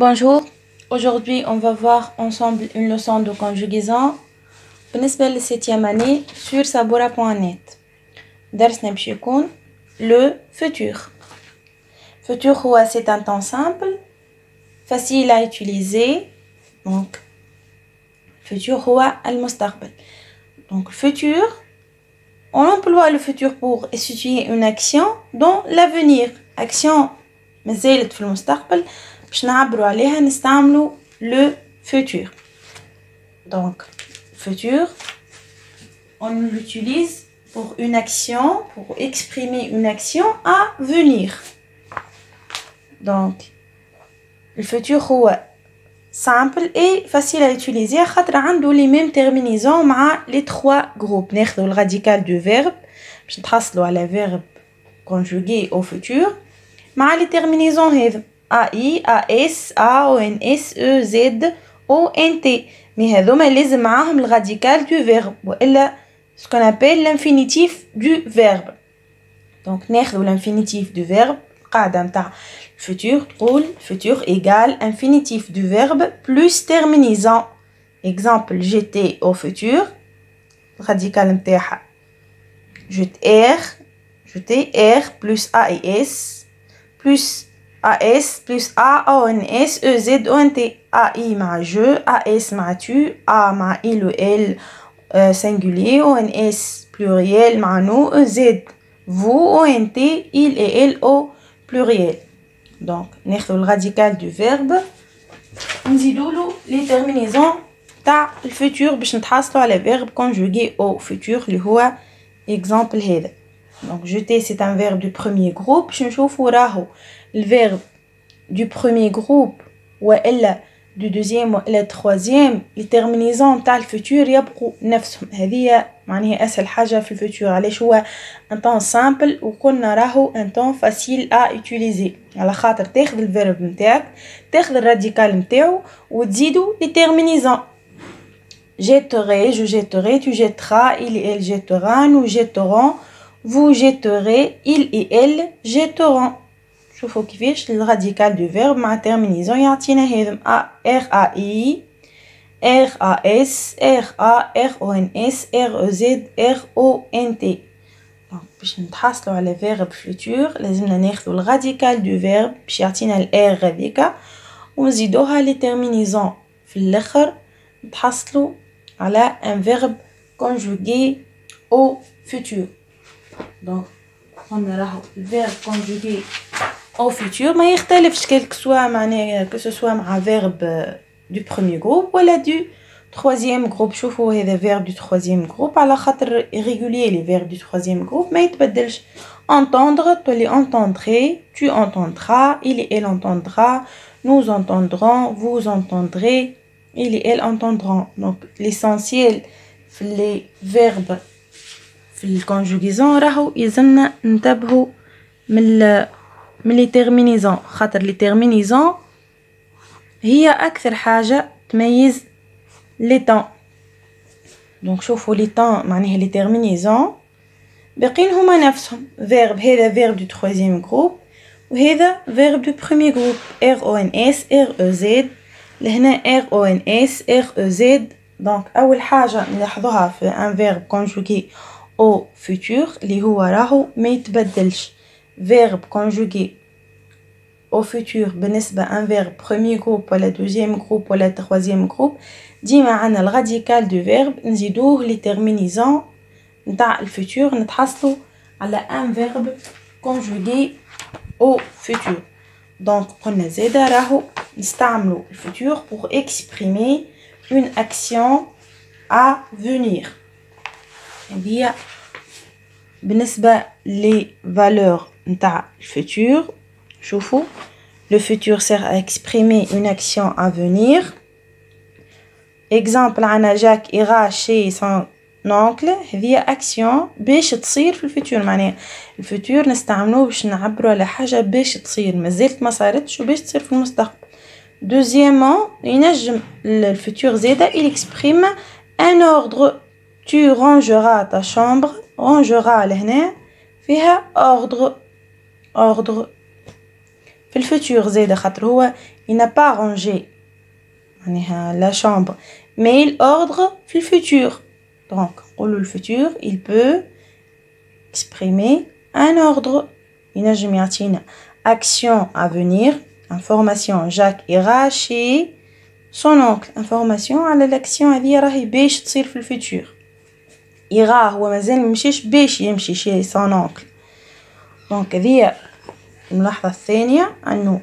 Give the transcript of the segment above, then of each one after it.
Bonjour, aujourd'hui on va voir ensemble une leçon de conjugaison بالنسبة للسيتيام année sur sabora.net درسنا باش يكون le futur futur هو c'est un temps simple facile à utiliser donc futur هو المستقبل donc futur on emploie le futur pour effectuer une action dans l'avenir action مازالت في المستقبل باش نعبروا عليها نستعملوا le futur donc futur on l'utilise pour une action pour exprimer une action à venir donc le futur هو simple et facile à utiliser خاطر عنده les mêmes terminaisons مع les trois groupes ناخذوا le radical du verbe باش نتحصلوا على verbe conjugué au futur مع les terminaisons هذا AI, AS, AONS, EZ, ONT مي هذوما لازم معاهم الراديكال دو فيرب والا ce qu'on appelle l'infinitif du verbe donc ناخذوا l'infinitif du verbe القاعدة نتاع futur تقول futur égale infinitif du verbe plus terminaison exemple j'étais au futur radical نتاعها j'étais j'étais R plus AES plus AS plus A ONS EZ ONT AI مع je AS مع tu A مع il ou elle euh, singulier ONS pluriel مع nous EZ vous ONT il et elle au pluriel donc ناخذ le radical du verbe نزيدوا له les terminaisons تاع الفوتور باش نتحصلوا على verbe conjugué au futur اللي هو exemple هذا donc jeter c'est un verbe du premier groupe باش نشوفوا راهو le verbe du premier groupe والا du deuxième والا troisième les terminaisons تاع الفوتور يبقوا نفسهم هذه معناها اسهل حاجه في الفوتور علاش هو ان طون سامبل وكنا راهو ان طون فاسيل ا utiliser على خاطر تاخذ الفيرب نتاعك تاخذ الراديكال نتاعو وتزيدو لي terminaisons jetterai je jetterai tu jetteras il et elle jettera nous jetterons vous jetterez il et elle jetteront شوفوا كيفاش الراديكال دو فيرب مع terminaison يعطينا هذم ا ار ا اي ار ا اس ار ا ار او ان اس ار او زد ار او ان تي دونك باش نتحصلوا على فيرب فيتور لازمنا ناخذوا الراديكال دو فيرب باش يعطينا الار هذيكا ونزيدوها لي terminaison في الاخر نتحصلوا على ان فيرب conjugué au futur دونك قلنا راهو الفيرب conjugué au futur ما يختلفش كيلك سوا معناها que ce soit مع verbe du premier groupe ولا du troisième groupe شوفوا هذا verbe du troisième groupe على خاطر irrégulier les verbes du troisième groupe ما يتبدلش entendre تولي entendrez tu entendras il et elle entendra nous entendrons vous entendrez il et elle entendront donc l'essentiel في les verbes في الكونجوغيزون راهو يلزمنا ننتبهوا من من لي تيرمينيزون. خاطر لي تيرمينيزون هي أكثر حاجة تميز لي طون. دونك شوفوا لي طون معناها لي تيرمينيزون. باقيين هما نفسهم. فيرب هذا فيرب دو ترويزيام جروب وهذا فيرب دو بروميي جروب ار أو ان اس ار أو زد لهنا ار أو ان اس ار أو زد دونك أول حاجة نلاحظوها في ان فيرب كونجوغي او فوتور اللي هو راهو ما يتبدلش verbe conjugué au futur بالنسبة un verbe premier groupe ولا deuxième groupe ولا troisième groupe ديما عنا الراديكال دو verbe نزيدوه لي terminaisons نتاع الفوتور نتحصلوا على un verbe conjugué au futur donc قلنا زادا راهو نستعملوا الفوتور pour exprimer une action à venir هي بالنسبة لي valeurs نتاع الفوتور شوفوا le futur sert à exprimer une action à venir exemple عنا جاك ira chez son oncle هذه اكسيون باش تصير في الفوتور معناها الفوتور نستعملوه باش نعبروا على حاجه باش تصير مازالت ما صارتش وباش تصير في المستقبل دوزيامون ينجم الفوتور زاده il exprime un ordre tu rangeras ta chambre rangeras لهنا فيها ordre ordre في الفوتور زاده خاطر هو il n'a pas rangé معناها لا chambre mais il ordre في الفوتور دونك نقولو الفوتور il peut exprimer un ordre ينجم يعطينا action à venir information Jacques ira chez son oncle information على l'action هذه راهي باش تصير في الفوتور ira هو مازال ممشيش باش يمشي son oncle دونك هذيا الملاحظة الثانية أنه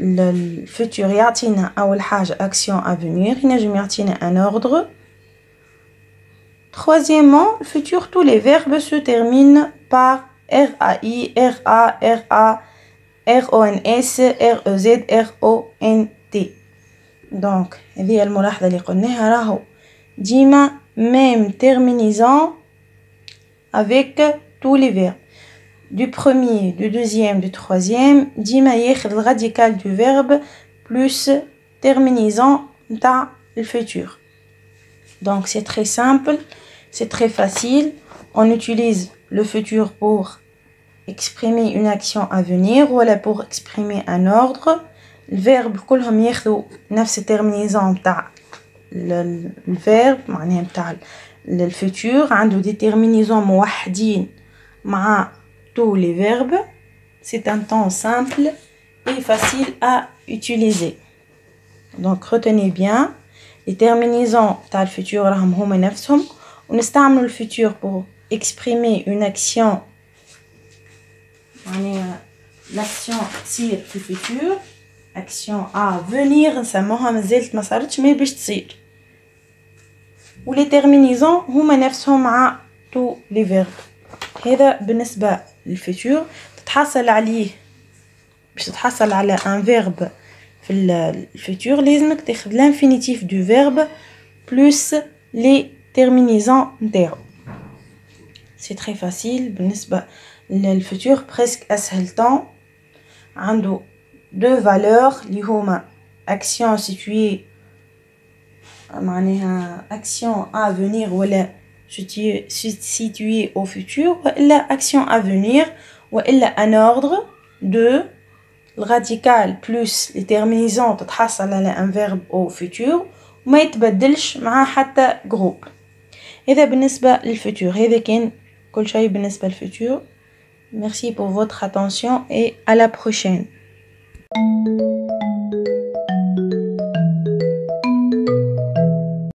الفوتور يعطينا أول حاجة أكسيون أفونيغ ينجم يعطينا أن أوردر Troisièmement, le futur, tous les verbes se terminent par R-A-I, R-A, R-A, R-O-N-S, R-E-Z, R-O-N-T. Donc, هذه الملاحظة اللي قلناها راهو ديما même terminaison avec tous les verbes. Du premier, du deuxième, du troisième, ديما ياخذ radical du verbe plus terminaison تاع le futur. Donc c'est très simple, c'est très facile. On utilise le futur pour exprimer une action à venir ou pour exprimer un ordre. Le verbe كلهم ياخذوا نفس terminaison تاع الفيرب معناها نتاع الفوتور عنده دي terminaisons موحدين مع tous les verbes. C'est un temps simple et facile à utiliser. Donc retenez bien les terminaisons تاع الفوتور راهم هما نفسهم ونستعملوا الفوتور pour exprimer une action معناها l'action تصير في الفوتور action à venir نسموها مازالت ما صارتش مي باش تصير ولي terminaisons هما نفسهم مع تو لي فيرب هذا بالنسبة للفوتور تتحصل عليه باش تتحصل على ان فيرب في الفوتور لازمك تاخذ لانفينيتيف دو فيرب بلوس لي terminaisons نتاعو سي تري فاسيل بالنسبة للفوتور بريسك اسهل طون عنده دو فالور اللي هما اكسيون سيتوي معناها اكسيون ا فونير ولا situé au futur والا action à venir والا un ordre de الراديكال بلس الترمينيزون تتحصل على ان فيرب او فيتور وما يتبدلش مع حتى جروب هذا بالنسبة للفوتور هذا كان كل شيء بالنسبة للفوتور Merci pour votre attention et à la prochaine. thank you